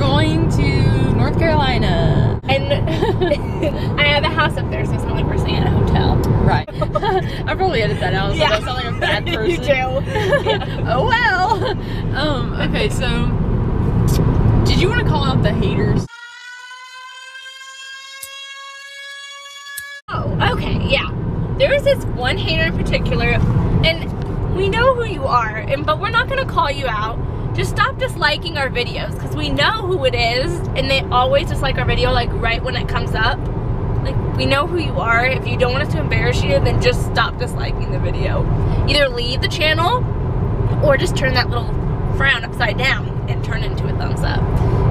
going to North Carolina. And I have a house up there, so it's not like we're staying at a hotel. Right. I probably edit that out so Yeah. I sound like a bad person. you do. Yeah. oh well. Um, okay, so did you want to call out the haters? Oh, okay, yeah. There's this one hater in particular, and we know who you are, and but we're not gonna call you out. Just stop disliking our videos, because we know who it is, and they always dislike our video like right when it comes up. Like, we know who you are. If you don't want us to embarrass you, then just stop disliking the video. Either leave the channel, or just turn that little frown upside down and turn it into a thumbs up.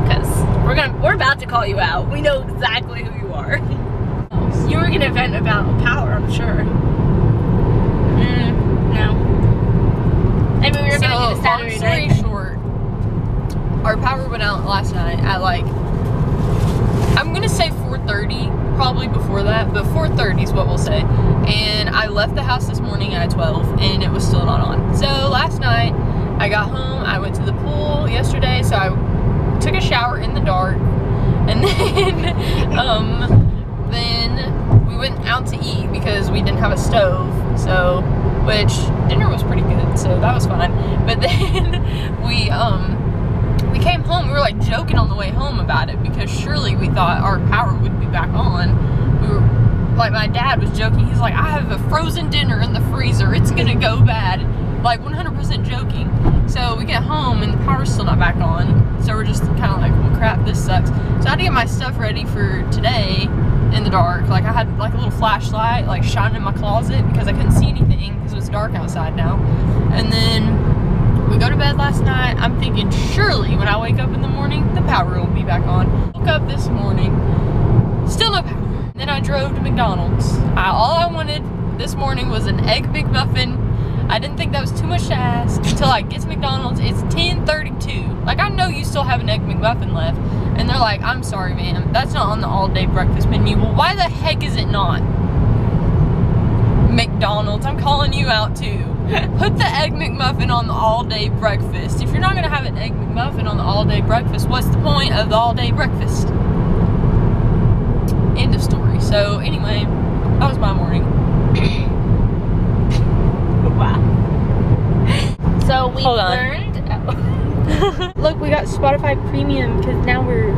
Because we're gonna we're about to call you out. We know exactly who you are. You were gonna vent about power, I'm sure. Mm, no. I mean, we were so, gonna do the long Saturday story night. short, our power went out last night at like, I'm gonna say 4.30, probably before that, but 4.30 is what we'll say. And I left the house this morning at 12 and it was still not on. So last night, I got home, I went to the pool yesterday, so I took a shower in the dark. And then, um, then we went out to eat because we didn't have a stove. So, which dinner was pretty good, so that was fine. But then we um we came home. We were like joking on the way home about it because surely we thought our power would be back on. We were like my dad was joking. He's like, I have a frozen dinner in the freezer. It's gonna go bad. Like 100% joking. So we get home and the power's still not back on. So we're just kind of like, well, crap, this sucks. So I had to get my stuff ready for today in the dark. Like I had like a little flashlight like shining in my closet because I couldn't see anything because it was dark outside now. And then we go to bed last night. I'm thinking surely when I wake up in the morning, the power will be back on. Woke up this morning, still no power. Then I drove to McDonald's. I, all I wanted this morning was an egg McMuffin. I didn't think that was too much to ask until I get to McDonald's. It's 10:32. Like I know you still have an egg McMuffin left, and they're like, "I'm sorry, ma'am, that's not on the all-day breakfast menu." Well, why the heck is it not? McDonald's, I'm calling you out too. Put the egg McMuffin on the all-day breakfast. If you're not gonna have an egg McMuffin on the all-day breakfast, what's the point of the all-day breakfast? End of story. So anyway, that was my morning. Wow. So we Hold on. learned. oh. Look, we got Spotify Premium because now we're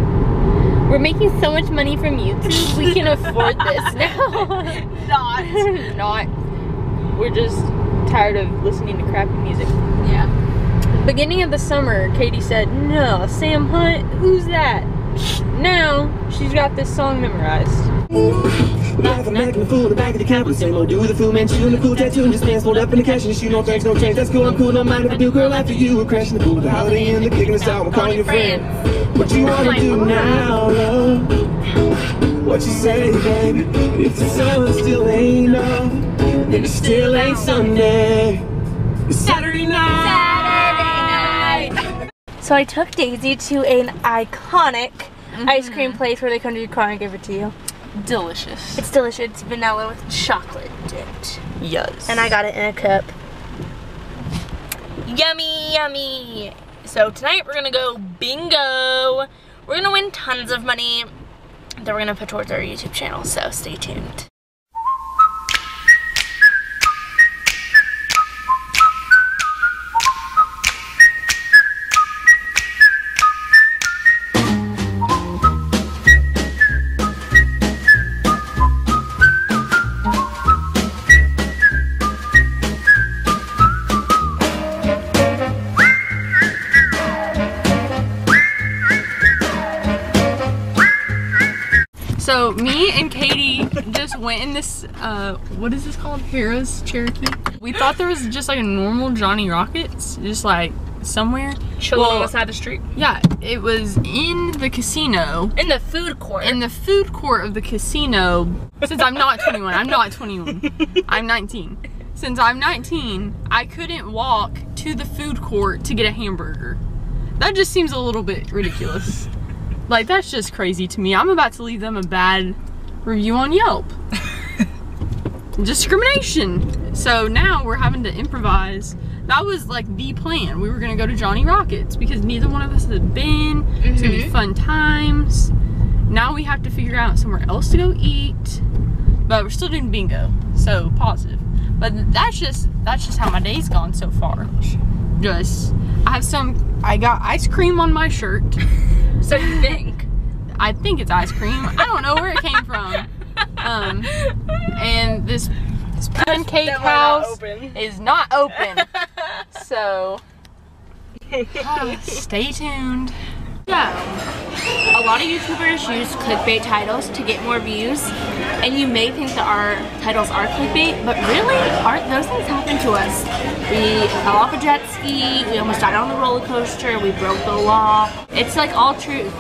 we're making so much money from YouTube. We can afford this now. Not. Not. We're just tired of listening to crappy music. Yeah. Beginning of the summer, Katie said, "No, Sam Hunt. Who's that?" Now she's got this song memorized. Laugh, I'm acting a fool in the back of the cab with the same old dude with a Fu Manchu and a cool tattoo and his pants pulled up in the cash and his no thanks, no change. That's cool, I'm cool, no mind if I do, girl. After you, we're crashing the pool, the Holiday Inn, the kicking us out, we're calling your friend. What you wanna do now, love? What you say, baby? If the sun still ain't up, then it still ain't Sunday. It's Saturday night. So I took Daisey to an iconic mm-hmm. ice cream place where they come to your car and give it to you. Delicious. It's delicious. It's vanilla with chocolate dipped. Yes. And I got it in a cup. Yummy, yummy. So tonight we're gonna go bingo. We're gonna win tons of money that we're gonna put towards our YouTube channel, so stay tuned. So me and Katie just went in this, uh, what is this called? Harrah's Cherokee. We thought there was just like a normal Johnny Rockets, just like somewhere. Chilling Well, on the side of the street. Yeah, it was in the casino. In the food court. In the food court of the casino, since I'm not 21, I'm not 21, I'm 19. Since I'm 19, I couldn't walk to the food court to get a hamburger. That just seems a little bit ridiculous. Like, that's just crazy to me. I'm about to leave them a bad review on Yelp. Discrimination. So now we're having to improvise that was like the plan. We were gonna go to Johnny Rockets because neither one of us had been. It's gonna be Mhm. fun times. Now we have to figure out somewhere else to go eat. But we're still doing bingo, so positive. But that's just that's just how my day's gone so far. Just I have some I got ice cream on my shirt. So you think? I think it's ice cream. I don't know where it came from. Um, and this, this pancake we're not house is not open. so stay tuned. So, a lot of YouTubers use clickbait titles to get more views, and you may think that our titles are clickbait, but really, aren't those things happen to us? We fell off a jet ski, we almost died on the roller coaster, we broke the law. It's like all truth.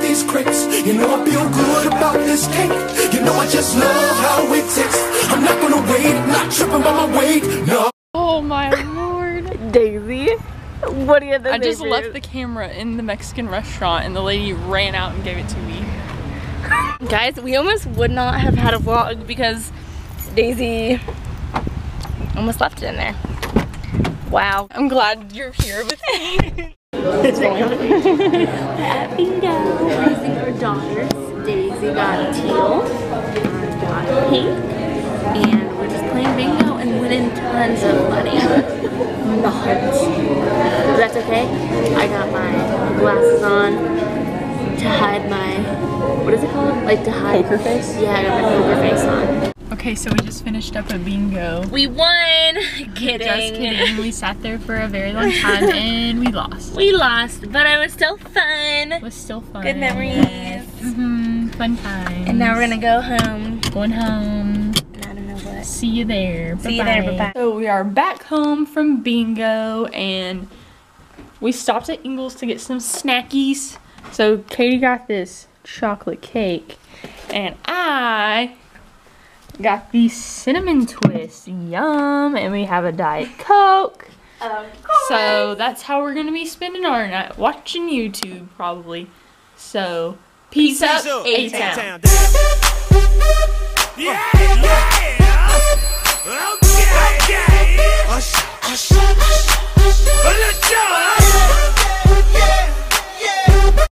These crepes, you know I feel good about this cake. You know I just love how it tastes. I'm not gonna wait, not tripping by my weight. No. Oh my lord. Daisey, what do you think? I just left the camera in the Mexican restaurant and the lady ran out and gave it to me. Guys, we almost would not have had a vlog because Daisey almost left it in there. Wow. I'm glad you're here with me. At bingo, raising our daughters. Daisey got teal, I got pink, and we're just playing bingo and winning tons of money. Nuts. But that's okay. I got my glasses on to hide my, what is it called? Like to hide. Poker face? Yeah, I got my poker face on. Okay, so we just finished up a bingo. We won! Kidding. Just kidding. We sat there for a very long time and we lost. We lost, but it was still fun. It was still fun. Good memories. Mm-hmm. Fun times. And now we're gonna go home. going home. I don't know what. See you there. See you there, bye-bye. So we are back home from bingo and we stopped at Ingles to get some snackies. So Katie got this chocolate cake and I got the cinnamon twist. Yum. And we have a Diet Coke. So that's how we're gonna be spending our night watching YouTube probably. So peace, yeah, yeah. Okay. Usher, usher, usher. Let's go. Yeah, yeah.